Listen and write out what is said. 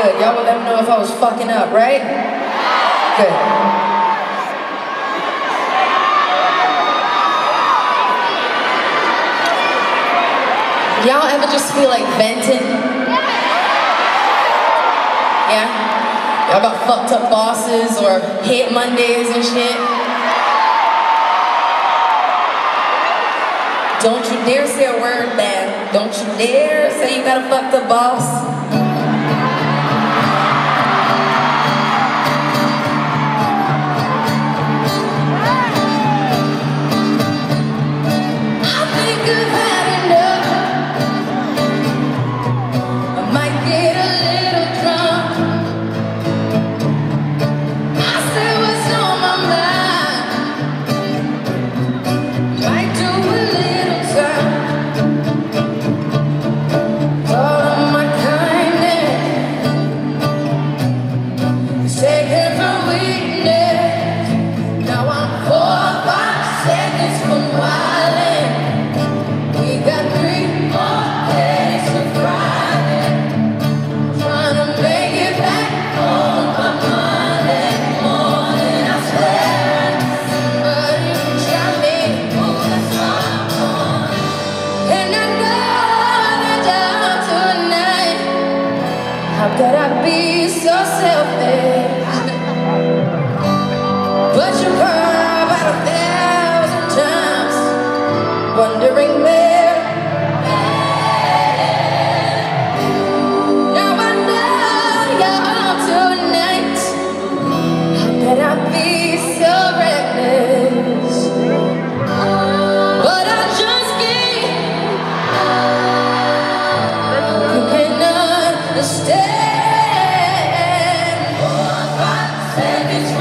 Good. Y'all would let me know if I was fucking up, right? Good. Y'all ever just feel like venting? Yeah? Y'all got fucked up bosses or hate Mondays and shit? Don't you dare say a word man. Don't you dare say you got a fucked up boss. How could I be so selfish? But you Seconds